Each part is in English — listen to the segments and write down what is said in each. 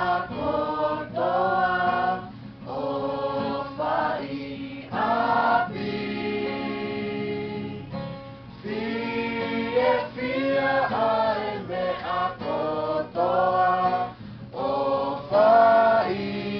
a Córdoba, oh faria vi. Fie, fie, aime a Córdoba, oh faria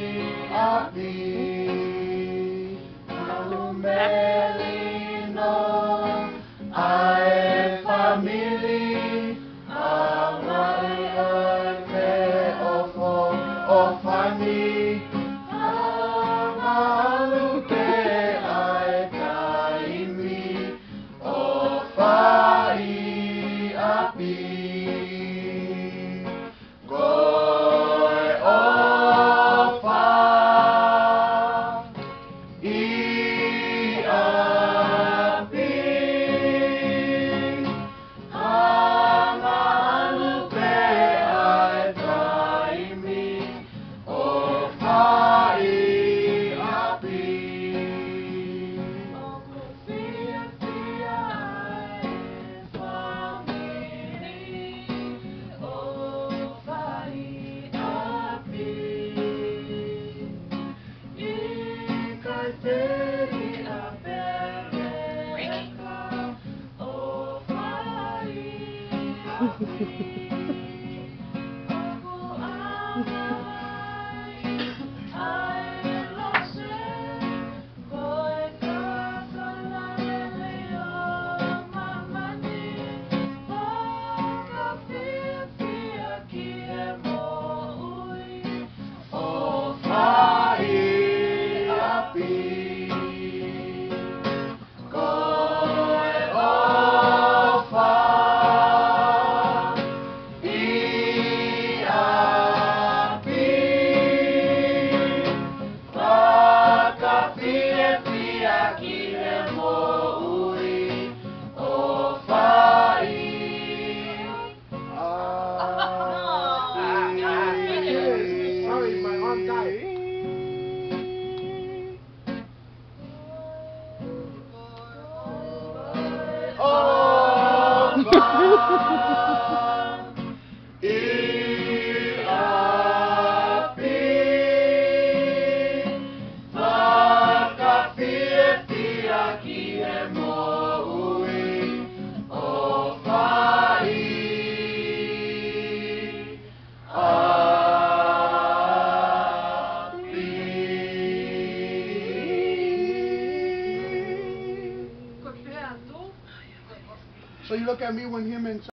Arm Oh! So you look at me when him and